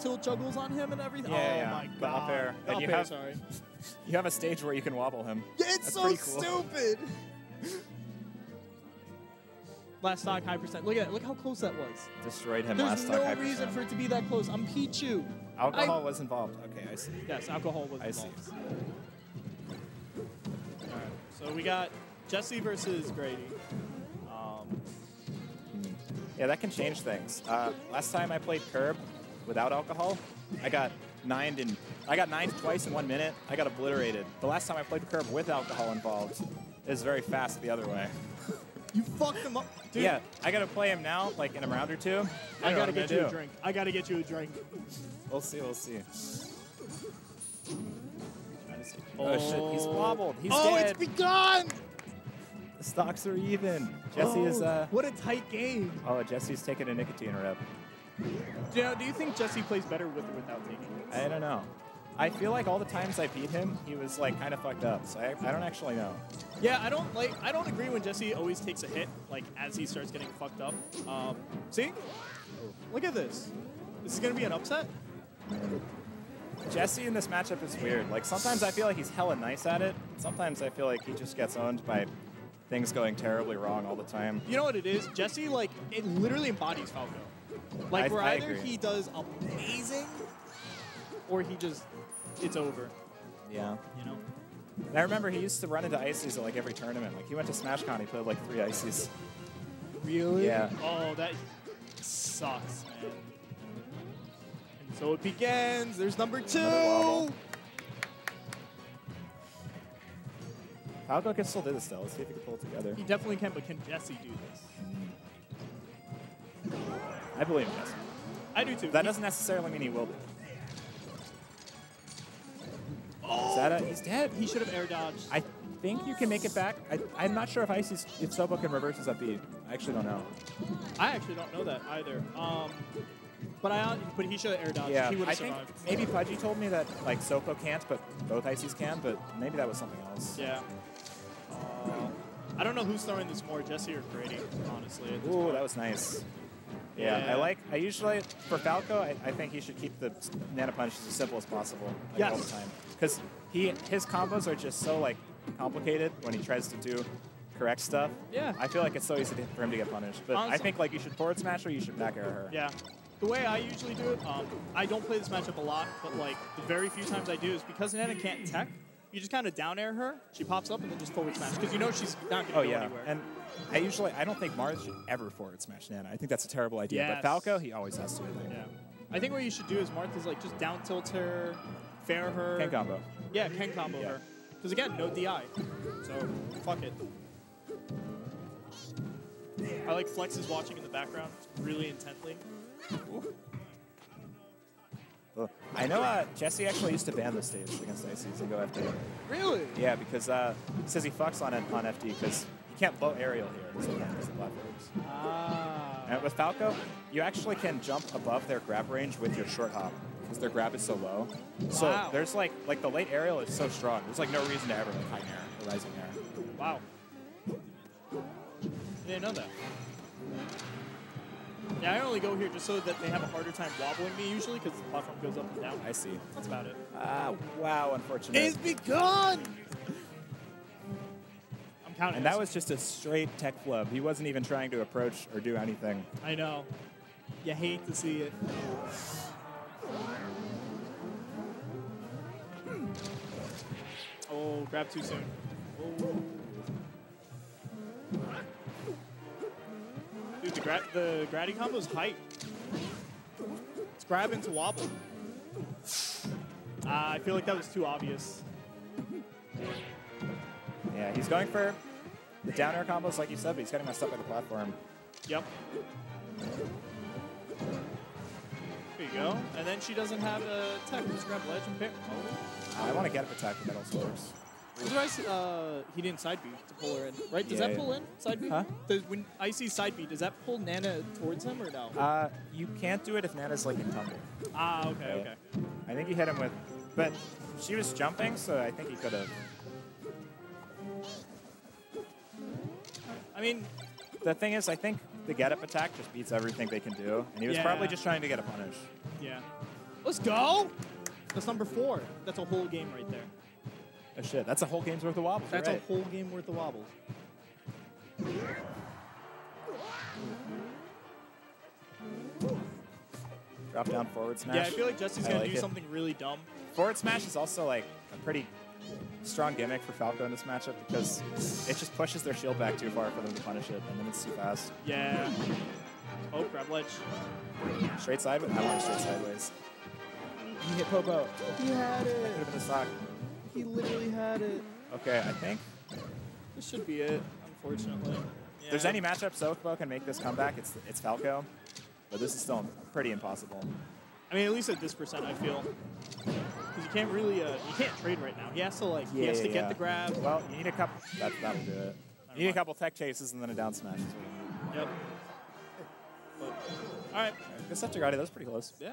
tilt juggles on him and everything. Yeah, oh my the up god. air. And up you air, have- sorry. You have a stage where you can wobble him. Yeah, it's That's so cool. stupid. Last stock, high percent. Look at that. Look how close that was. Destroyed him There's last no time. reason for it to be that close. I'm Pichu. Alcohol was involved. Okay, I see. Yes, alcohol was I see. involved. All right, so we got Jesse versus Graddy. Um, Yeah, that can change things. Uh, last time I played Curb without alcohol, I got nined in. I got nined twice in one minute. I got obliterated. The last time I played the Curb with alcohol involved, is very fast the other way. you fucked him up, dude. Yeah, I gotta play him now, like in a round or two. I don't gotta get gonna you a drink. I gotta get you a drink. We'll see. We'll see. Oh, shit! He's wobbled. He's oh, dead. it's begun! the stocks are even. Jesse is. Oh, Uh, what a tight game. oh, Jesse's taking a nicotine rep. Do you, know, do you think Jesse plays better with or without taking it? I don't know. I feel like all the times I beat him, he was like kind of fucked up. So I, I don't actually know. Yeah, I don't like. I don't agree when Jesse always takes a hit, like as he starts getting fucked up. Um, see, look at this. This is gonna be an upset. Jesse in this matchup is weird. Like sometimes I feel like he's hella nice at it. Sometimes I feel like he just gets owned by things going terribly wrong all the time. You know what it is? Jesse, like, it literally embodies Falco. Like, I- where I either agree. he does amazing, or he just, it's over. Yeah. You know? And I remember he used to run into ices at like every tournament. Like he went to SmashCon, he played like three ices. Really? Yeah. Oh, that sucks, man. And so it begins. There's number two. Falco can still do this though. Let's see if he can pull it together. He definitely can, but can Jesse do this? Mm-hmm. I believe in Jesse. I do too. That He- doesn't necessarily mean he will be. Oh, Is that a, he's dead. he should have air dodged. I think you can make it back. I, I'm not sure if Icy's, if Sopo can reverse his up B. I actually don't know. I actually don't know that either. Um, but I, but he should have air dodged. Yeah, he would I have think survived. maybe Pudgy told me that like Sopo can't, but both Ices can. But maybe that was something else. Yeah. Uh, I don't know who's throwing this more, Jesse or Graddy. Honestly. at this Ooh, point. that was nice. Yeah, Yeah. I like. I usually for Falco, I, I think he should keep the Nano punches as simple as possible like, all the time, because he his combos are just so like complicated when he tries to do correct stuff. Yeah. I feel like it's so easy to, for him to get punished. But I think like you should forward smash or you should back air her. Yeah. The way I usually do it, um, I don't play this matchup a lot, but like the very few times I do is because Nana can't tech. You just kind of down air her. She pops up and then just forward smash because you know she's not going to Oh go yeah, anywhere. and I usually I don't think Marth should ever forward smash Nana. I think that's a terrible idea. Yes. But Falco, he always has to. I think. yeah. I think what you should do is Martha's like just down tilt her, fair her. Ken combo. Yeah, can combo Yeah. her. Because again, no DI. So fuck it. I like Flex is watching in the background really intently. Well, I know uh, Jesse actually used to ban the stage against Ices to go FD. Really? Yeah, because uh, he says he fucks on on FD because he can't low aerial here. So he can't use the platforms. Ah. And with Falco, you actually can jump above their grab range with your short hop because their grab is so low. So Wow. there's like like the late aerial is so strong. There's like no reason to ever like high air or rising air. Wow. I didn't know that. Yeah, I only go here just so that they have a harder time wobbling me usually because the platform goes up and down. I see. That's about it. Ah, wow, unfortunate. It's begun! I'm counting. and that was just a straight tech flub. He wasn't even trying to approach or do anything. I know. You hate to see it. Oh, grab too soon. Oh. Gra the Graddy combo's height. It's grab into wobble. Ah, I feel like that was too obvious. Yeah, he's going for the down air combos like you said, but he's getting messed up by the platform. Yep. There you go. And then she doesn't have a tech. Just grab ledge and pick. Oh. I want to get up attack, but that also works. That's I see, uh, he didn't side B to pull her in, right? Does Yeah, that pull in side B? Huh? Does, when I see side B, does that pull Nana towards him or no? Uh, you can't do it if Nana's like in tumble. ah, okay, okay. I think he hit him with, but she was jumping, so I think he could have. I mean, The thing is, I think the get up attack just beats everything they can do, and he was Yeah. probably just trying to get a punish. yeah. Let's go. That's number four. That's a whole game right there. Oh shit, that's a whole game's worth of wobbles. That's right. a whole game worth of wobbles. Drop down forward smash. Yeah, I feel like Jesse's I gonna do it. something really dumb. Forward smash is also like a pretty strong gimmick for Falco in this matchup because it just pushes their shield back too far for them to punish it, and then it's too fast. Yeah. Oh, grab ledge. Straight sideways? I want straight sideways. He hit Popo. He had it. Could have been a stock. He literally had it. Okay, I think This should be it, unfortunately. if there's any matchup Sokubo can make this comeback, it's it's Falco. But this is still pretty impossible. I mean, at least at this percent, I feel. Because you can't really, uh, you can't trade right now. He has to like, he Yeah, has to get yeah. the grab. Well, you need a couple. That, that'll do it. You need a couple tech chases and then a down smash. is what. Yep. But, all right. Good stuff, Jagati. That was pretty close. Yeah.